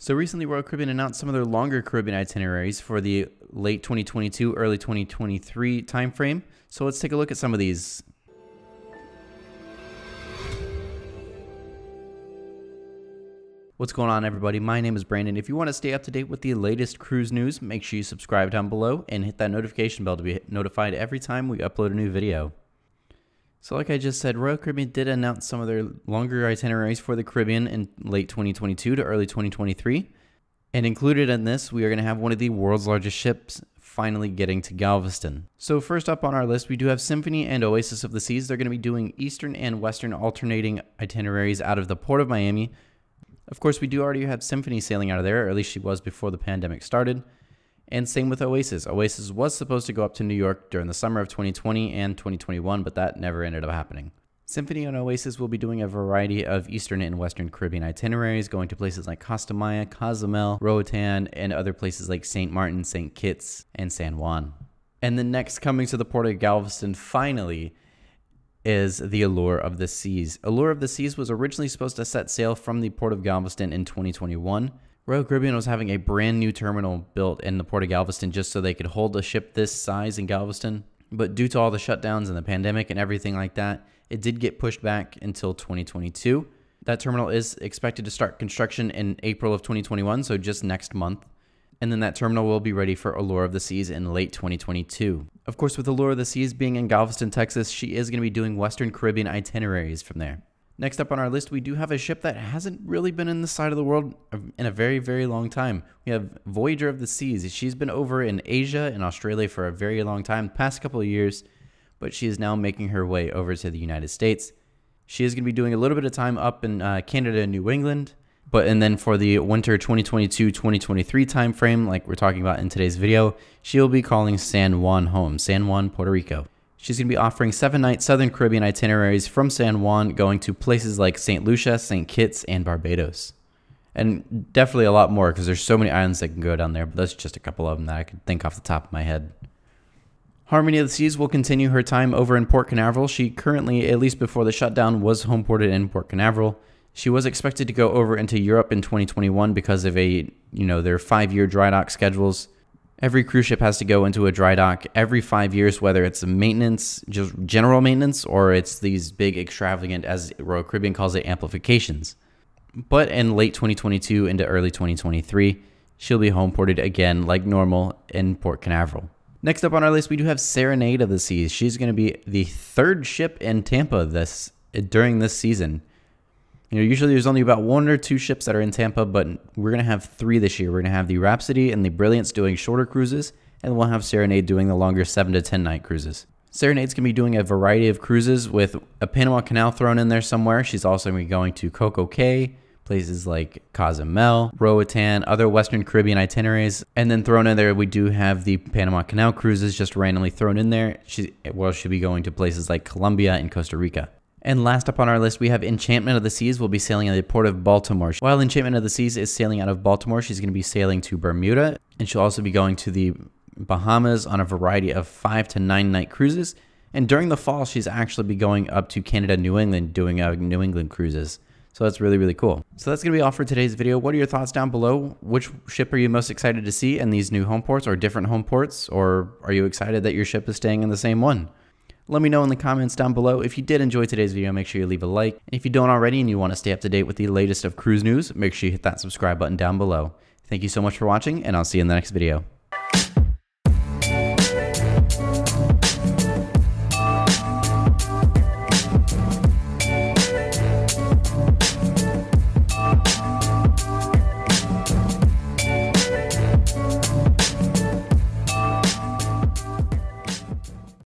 So recently, Royal Caribbean announced some of their longer Caribbean itineraries for the late 2022, early 2023 timeframe. So let's take a look at some of these. What's going on, everybody? My name is Brandon. If you want to stay up to date with the latest cruise news, make sure you subscribe down below and hit that notification bell to be notified every time we upload a new video. So, like I just said, Royal Caribbean did announce some of their longer itineraries for the Caribbean in late 2022 to early 2023. And included in this, we are going to have one of the world's largest ships finally getting to Galveston. So, first up on our list, we do have Symphony and Oasis of the Seas. They're going to be doing eastern and western alternating itineraries out of the port of Miami. Of course, we do already have Symphony sailing out of there, or at least she was before the pandemic started. And same with Oasis. Oasis was supposed to go up to New York during the summer of 2020 and 2021, but that never ended up happening. Symphony and Oasis will be doing a variety of Eastern and Western Caribbean itineraries, going to places like Costa Maya, Cozumel, Roatan, and other places like St. Martin, St. Kitts, and San Juan. And the next coming to the port of Galveston finally is the Allure of the Seas. Allure of the Seas was originally supposed to set sail from the port of Galveston in 2021, Royal Caribbean was having a brand new terminal built in the port of Galveston just so they could hold a ship this size in Galveston. But due to all the shutdowns and the pandemic and everything like that, it did get pushed back until 2022. That terminal is expected to start construction in April of 2021, so just next month. And then that terminal will be ready for Allure of the Seas in late 2022. Of course, with Allure of the Seas being in Galveston, Texas, she is going to be doing Western Caribbean itineraries from there. Next up on our list, we do have a ship that hasn't really been in this side of the world in a very, very long time. We have Voyager of the Seas. She's been over in Asia and Australia for a very long time, past couple of years, but she is now making her way over to the United States. She is going to be doing a little bit of time up in uh, Canada and New England, but and then for the winter 2022-2023 timeframe, like we're talking about in today's video, she'll be calling San Juan home, San Juan, Puerto Rico. She's going to be offering seven night Southern Caribbean itineraries from San Juan, going to places like St. Lucia, St. Kitts, and Barbados. And definitely a lot more because there's so many islands that can go down there, but that's just a couple of them that I could think off the top of my head. Harmony of the Seas will continue her time over in Port Canaveral. She currently, at least before the shutdown, was homeported in Port Canaveral. She was expected to go over into Europe in 2021 because of a, you know, their five-year dry dock schedules. Every cruise ship has to go into a dry dock every five years, whether it's maintenance, just general maintenance, or it's these big extravagant, as Royal Caribbean calls it, amplifications. But in late 2022 into early 2023, she'll be homeported again like normal in Port Canaveral. Next up on our list, we do have Serenade of the Seas. She's going to be the third ship in Tampa this during this season. You know, usually there's only about one or two ships that are in Tampa, but we're going to have three this year. We're going to have the Rhapsody and the Brilliance doing shorter cruises, and we'll have Serenade doing the longer 7 to 10 night cruises. Serenade's going to be doing a variety of cruises with a Panama Canal thrown in there somewhere. She's also going to be going to Coco Cay, places like Cozumel, Roatan, other Western Caribbean itineraries. And then thrown in there, we do have the Panama Canal cruises just randomly thrown in there. She, well, she'll be going to places like Colombia and Costa Rica. And last up on our list, we have Enchantment of the Seas will be sailing at the port of Baltimore. While Enchantment of the Seas is sailing out of Baltimore, she's going to be sailing to Bermuda, and she'll also be going to the Bahamas on a variety of five to nine night cruises. And during the fall, she's actually be going up to Canada, New England, doing uh, New England cruises. So that's really, really cool. So that's going to be all for today's video. What are your thoughts down below? Which ship are you most excited to see in these new home ports or different home ports? Or are you excited that your ship is staying in the same one? Let me know in the comments down below. If you did enjoy today's video, make sure you leave a like. And if you don't already and you want to stay up to date with the latest of cruise news, make sure you hit that subscribe button down below. Thank you so much for watching, and I'll see you in the next video.